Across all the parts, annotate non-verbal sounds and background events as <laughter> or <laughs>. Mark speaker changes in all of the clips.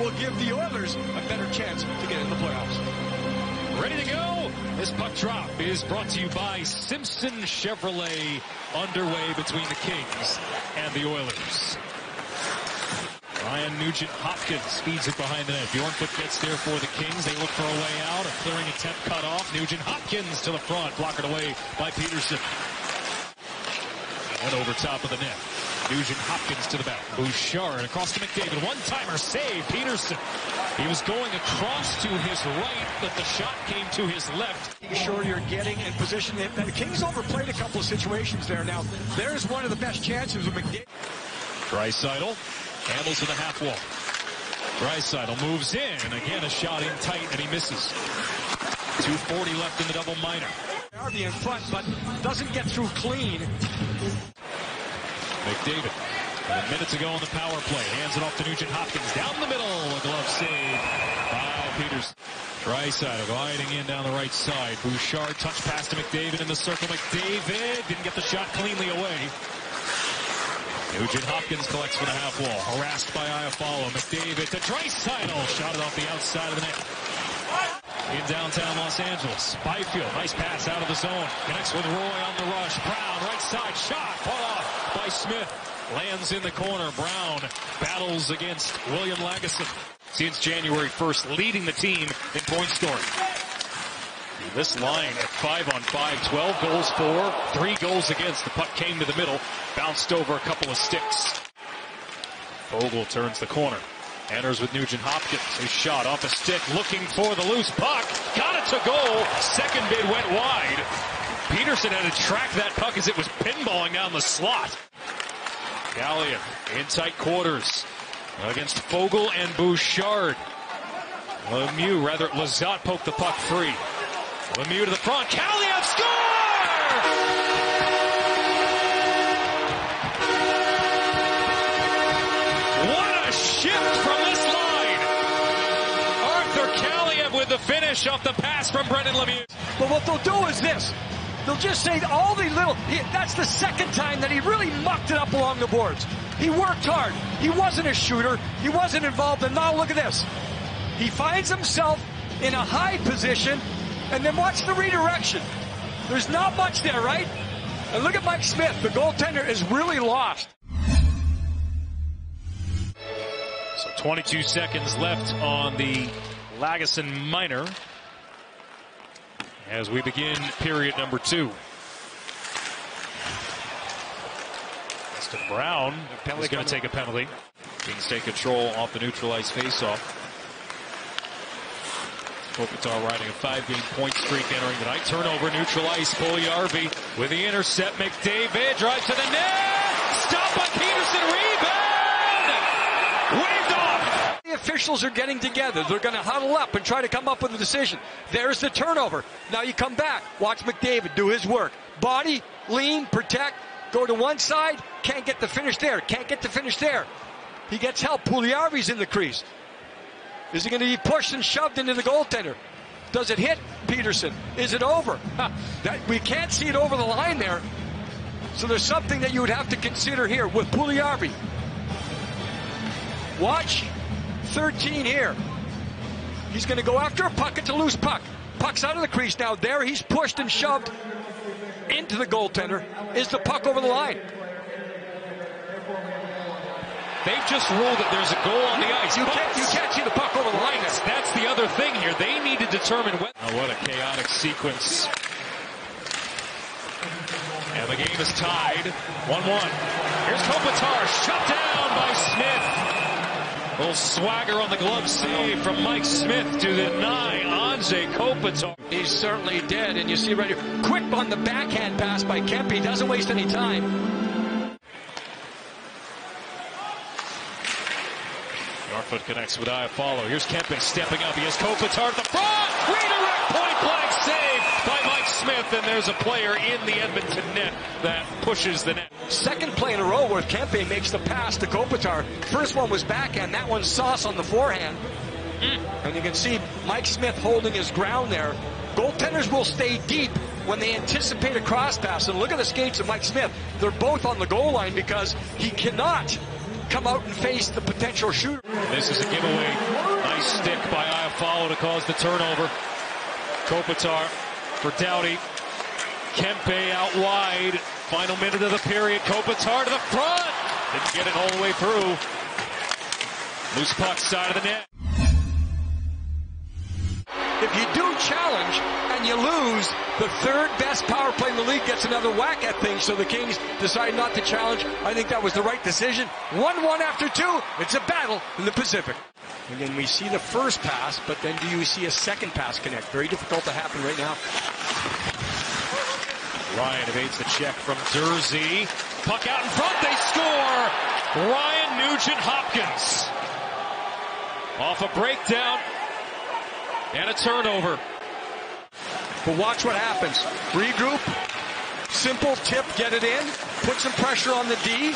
Speaker 1: will give the Oilers a better chance to get in the playoffs.
Speaker 2: Ready to go? This puck drop is brought to you by Simpson Chevrolet underway between the Kings and the Oilers. Ryan Nugent Hopkins speeds it behind the net. Bjornfot gets there for the Kings. They look for a way out. A clearing attempt cut off. Nugent Hopkins to the front. Blocked away by Petersen. And over top of the net. Nugent Hopkins to the back. Bouchard across to McDavid. One-timer save. Petersen. He was going across to his right, but the shot came to his left.
Speaker 1: Be sure you're getting in position. The Kings overplayed a couple of situations there. Now, there's one of the best chances of McDavid.
Speaker 2: Draisaitl handles in the half wall. Draisaitl moves in. Again, a shot in tight, and he misses. 240 left in the double minor.
Speaker 1: Harvey in front, but doesn't get through clean.
Speaker 2: McDavid. A minute to go on the power play. Hands it off to Nugent Hopkins. Down the middle. A glove save by Peters. Draisaitl gliding in down the right side. Bouchard touch pass to McDavid in the circle. McDavid didn't get the shot cleanly away. Nugent Hopkins collects for the half wall. Harassed by Iafallo. McDavid to Draisaitl. Shot it off the outside of the net. In downtown Los Angeles. Byfield, nice pass out of the zone. Connects with Roy on the rush. Brown, right side, shot, by Smith. Lands in the corner. Brown battles against William Lagesson. Since January 1st, leading the team in point scoring. This line at 5 on 5, 12 goals for, 3 goals against. The puck came to the middle, bounced over a couple of sticks. Foegele turns the corner. Enters with Nugent Hopkins. A shot off a stick, looking for the loose puck. Got it to goal. Second bid went wide. Petersen had to track that puck as it was pinballing down the slot. Gallion in tight quarters against Foegele and Bouchard. Lemieux, rather, Lizotte poked the puck free. Lemieux to the front. Kaliyev score! What a shift from this line! Arthur Kaliyev with the finish off the pass from Brendan Lemieux.
Speaker 1: But what they'll do is this. They'll just say all the little, he, that's the second time that he really mucked it up along the boards. He worked hard. He wasn't a shooter. He wasn't involved. And now look at this. He finds himself in a high position and then watch the redirection. There's not much there, right? And look at Mike Smith. The goaltender is really lost.
Speaker 2: So 22 seconds left on the Lagesson minor as we begin period number two. Weston Brown is going to take a penalty. Kings take control off the neutralized faceoff. Kopitar riding a five-game point streak entering the night. Turnover, neutral ice. Puljujarvi with the intercept. McDavid drive to the net. Stop by Petersen. Rebound.
Speaker 1: Officials are getting together. They're going to huddle up and try to come up with a decision. There's the turnover. Now you come back. Watch McDavid do his work. Body, lean, protect. Go to one side. Can't get the finish there. Can't get the finish there. He gets help. Puljujarvi's in the crease. Is he going to be pushed and shoved into the goaltender? Does it hit Petersen? Is it over? <laughs> that, we can't see it over the line there. So there's something that you would have to consider here with Puljujarvi. Watch 13 here. He's going to go after a puck. It's a loose puck. Puck's out of the crease now. There he's pushed and shoved into the goaltender. Is the puck over the line?
Speaker 2: They've just ruled that there's a goal on the ice.
Speaker 1: You can't, you can't see the puck over the line.
Speaker 2: That's, that's the other thing here. They need to determine what. Oh, what a chaotic sequence. And the game is tied 1-1. Here's Kopitar, shut down by Smith. Little swagger on the glove save from Mike Smith to deny Anze Kopitar.
Speaker 1: He's certainly dead, and you see right here, quick on the backhand pass by Kempe. Doesn't waste any time.
Speaker 2: Bjornfot connects with Iafallo. Here's Kempe stepping up. He has Kopitar at the front. Redirect point blank save by Mike Smith. And there's a player in the Edmonton net that pushes the net.
Speaker 1: Second play in a row where Kempe makes the pass to Kopitar. First one was backhand. That one's sauce on the forehand. Mm. And you can see Mike Smith holding his ground there. Goaltenders will stay deep when they anticipate a cross pass. And look at the skates of Mike Smith. They're both on the goal line because he cannot come out and face the potential shooter.
Speaker 2: This is a giveaway. Nice stick by Iafallo to cause the turnover. Kopitar for Doughty. Kempe out wide. Final minute of the period. Kopitar to the front. Didn't get it all the way through. Loose puck side of the net.
Speaker 1: If you do challenge and you lose, the third best power play in the league gets another whack at things. So the Kings decide not to challenge. I think that was the right decision. 1-1 after two. It's a battle in the Pacific. And then we see the first pass, but then do you see a second pass connect? Very difficult to happen right now.
Speaker 2: Ryan evades the check from Durzi. Puck out in front. They score. Ryan Nugent Hopkins. Off a breakdown and a turnover.
Speaker 1: But watch what happens. Regroup. Simple tip, get it in. Put some pressure on the D.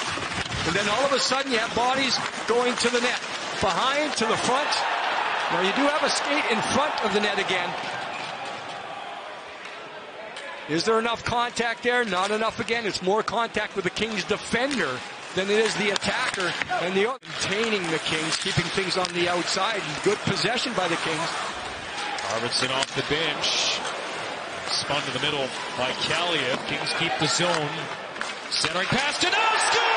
Speaker 1: And then all of a sudden you have bodies going to the net. Behind, to the front. Now you do have a skate in front of the net again. Is there enough contact there? Not enough again. It's more contact with the Kings defender than it is the attacker. And the maintaining the Kings, keeping things on the outside. Good possession by the Kings.
Speaker 2: Arvidsson off the bench. Spun to the middle by Kaliyev. Kings keep the zone. Centering pass to no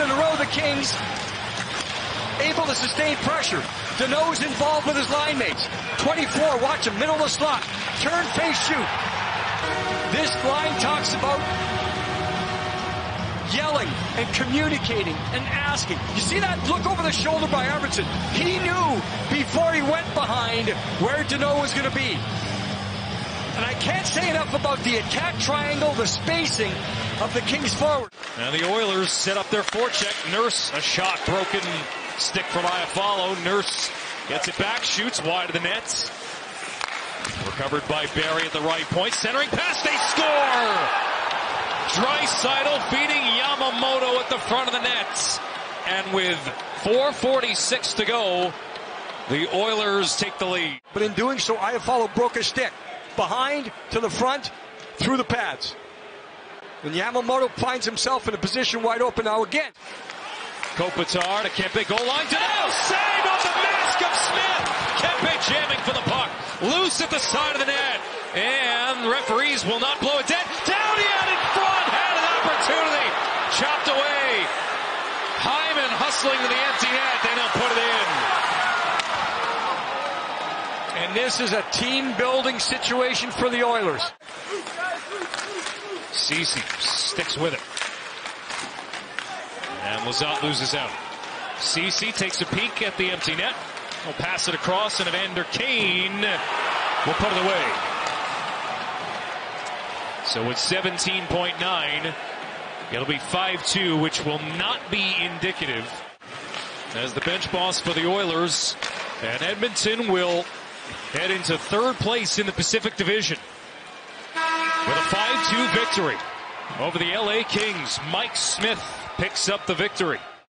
Speaker 1: in a row the Kings able to sustain pressure. Danault's involved with his line mates. 24, watch him, middle of the slot. Turn, face, shoot. This line talks about yelling and communicating and asking. You see that look over the shoulder by Arvidsson? He knew before he went behind where Danault was going to be. And I can't say enough about the attack triangle, the spacing of the Kings forward.
Speaker 2: And the Oilers set up their forecheck. Nurse, a shot broken stick from Iafallo. Nurse gets it back, shoots wide of the nets. Recovered by Barrie at the right point. Centering pass, they score! Draisaitl feeding Yamamoto at the front of the nets. And with 4.46 to go, the Oilers take the lead.
Speaker 1: But in doing so, Iafallo broke a stick. Behind, to the front, through the pads. And Yamamoto finds himself in a position wide open now again.
Speaker 2: Kopitar to Kempe, goal line to now. Save on the mask of Smith. Kempe jamming for the puck. Loose at the side of the net. And referees will not blow it dead. Out in front. Had an opportunity. Chopped away. Hyman hustling to the empty net. They don't put it in.
Speaker 1: And this is a team building situation for the Oilers.
Speaker 2: Ceci sticks with it. And Lizotte loses out. Ceci takes a peek at the empty net. He'll pass it across, and Evander Kane will put it away. So it's 17.9. It'll be 5-2, which will not be indicative. As the bench boss for the Oilers, and Edmonton will head into third place in the Pacific Division. With a 5-2 victory over the LA Kings, Mike Smith picks up the victory.